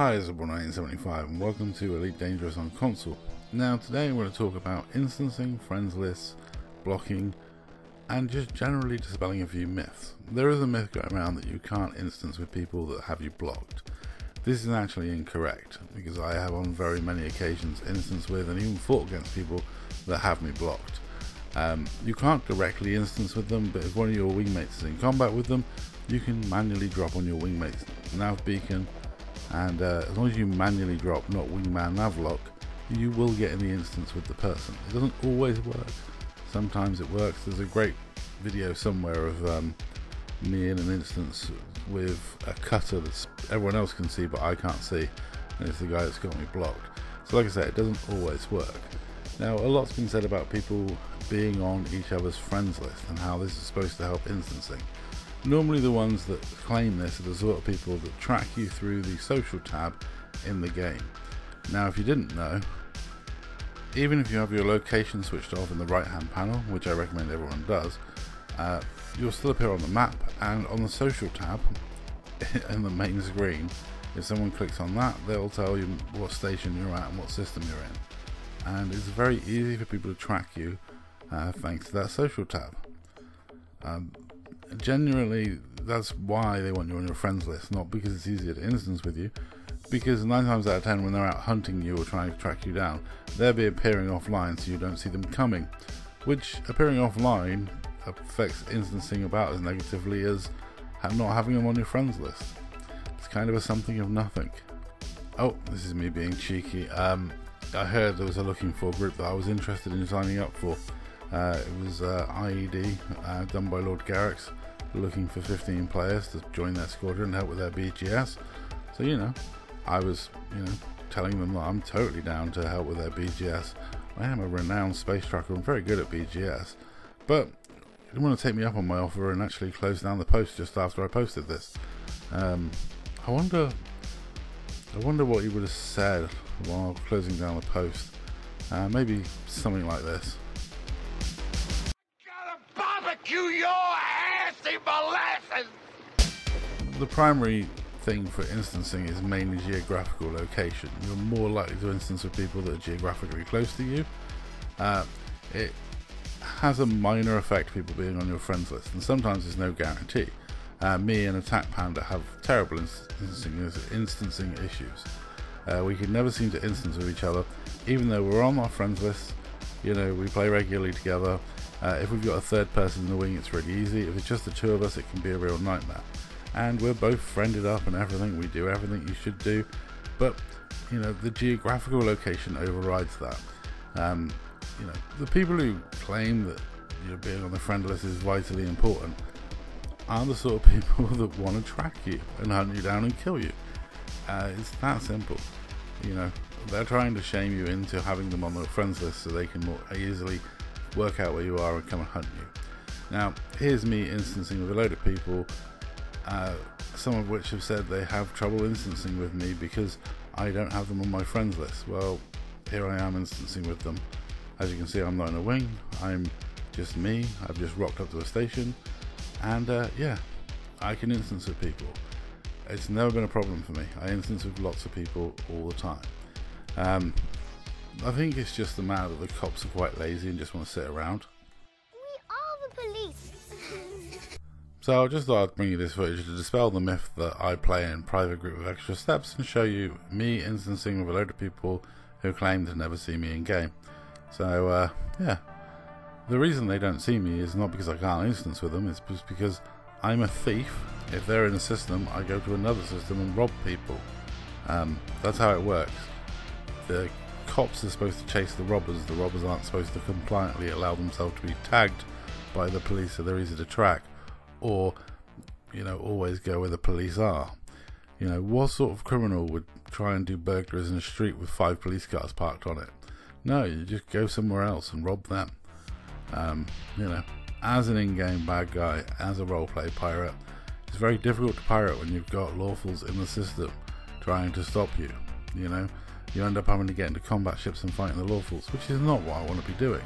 Hi, it's Zebra1975 and welcome to Elite Dangerous on console. Now today we're going to talk about instancing, friends lists, blocking, and just generally dispelling a few myths. There is a myth going around that you can't instance with people that have you blocked. This is actually incorrect because I have on very many occasions instanced with and even fought against people that have me blocked. Um, you can't directly instance with them, but if one of your wingmates is in combat with them, you can manually drop on your wingmate's nav beacon and uh, as long as you manually drop not wingman navlock you will get in the instance with the person. It doesn't always work. Sometimes it works. There's a great video somewhere of um, me in an instance with a cutter that everyone else can see but I can't see. And it's the guy that's got me blocked. So like I said it doesn't always work. Now a lot's been said about people being on each other's friends list and how this is supposed to help instancing Normally the ones that claim this are the sort of people that track you through the social tab in the game. Now if you didn't know, even if you have your location switched off in the right hand panel, which I recommend everyone does, uh, you'll still appear on the map and on the social tab in the main screen. If someone clicks on that, they'll tell you what station you're at and what system you're in. And it's very easy for people to track you uh, thanks to that social tab. Um, generally that's why they want you on your friends list, not because it's easier to instance with you. Because nine times out of ten, when they're out hunting you or trying to track you down, they'll be appearing offline so you don't see them coming. Which appearing offline affects instancing about as negatively as not having them on your friends list. It's kind of a something of nothing. Oh, this is me being cheeky. Um, I heard there was a looking for group that I was interested in signing up for. Uh, it was uh, IED, uh, done by Lord Garrix looking for 15 players to join their squadron and help with their BGS. So, you know, I was, you know, telling them that I'm totally down to help with their BGS. I am a renowned space tracker, I'm very good at BGS, but he didn't want to take me up on my offer and actually close down the post just after I posted this. Um, I wonder, I wonder what he would have said while closing down the post. Uh, maybe something like this. The primary thing for instancing is mainly geographical location. You're more likely to instance with people that are geographically close to you. Uh, it has a minor effect people being on your friends list, and sometimes there's no guarantee. Uh, me and Attack Panda have terrible instancing, instancing issues. Uh, we can never seem to instance with each other, even though we're on our friends list. You know, we play regularly together. Uh, if we've got a third person in the wing, it's really easy. If it's just the two of us, it can be a real nightmare. And we're both friended up and everything. We do everything you should do. But, you know, the geographical location overrides that. Um, you know, the people who claim that you know, being on the friend list is vitally important are the sort of people that want to track you and hunt you down and kill you. Uh, it's that simple. You know, they're trying to shame you into having them on their friends list so they can more easily work out where you are and come and hunt you. Now, here's me instancing with a load of people, uh, some of which have said they have trouble instancing with me because I don't have them on my friends list. Well, here I am instancing with them. As you can see, I'm not in a wing, I'm just me. I've just rocked up to a station, and uh, yeah, I can instance with people. It's never been a problem for me. I instance with lots of people all the time. Um, I think it's just the matter that the cops are quite lazy and just want to sit around. We are the police. so I just thought I'd bring you this footage to dispel the myth that I play in private group with extra steps and show you me instancing with a load of people who claim to never see me in game. So uh, yeah, the reason they don't see me is not because I can't instance with them, it's just because I'm a thief. If they're in a system, I go to another system and rob people. Um, that's how it works. The cops are supposed to chase the robbers, the robbers aren't supposed to compliantly allow themselves to be tagged by the police so they're easy to track, or, you know, always go where the police are. You know, what sort of criminal would try and do burglaries in a street with five police cars parked on it? No, you just go somewhere else and rob them. Um, you know, as an in-game bad guy, as a roleplay pirate, it's very difficult to pirate when you've got lawfuls in the system trying to stop you. You know, you end up having to get into combat ships and fighting the lawfuls, which is not what I want to be doing.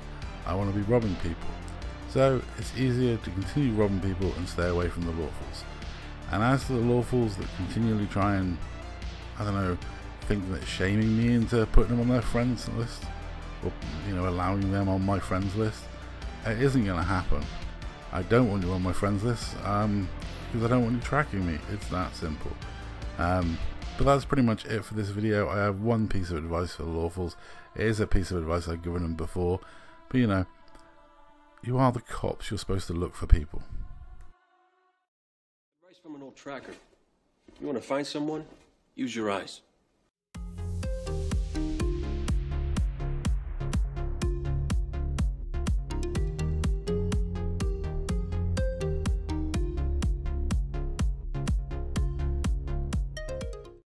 I want to be robbing people. So it's easier to continue robbing people and stay away from the lawfuls. And as to the lawfuls that continually try and I don't know, think that shaming me into putting them on their friends list or you know allowing them on my friends list. It isn't going to happen. I don't want you on my friends list um, because I don't want you tracking me. It's that simple. Um, but that's pretty much it for this video. I have one piece of advice for the lawfuls. It is a piece of advice I've given them before, but you know, you are the cops. You're supposed to look for people. Advice from an old tracker. You want to find someone? Use your eyes.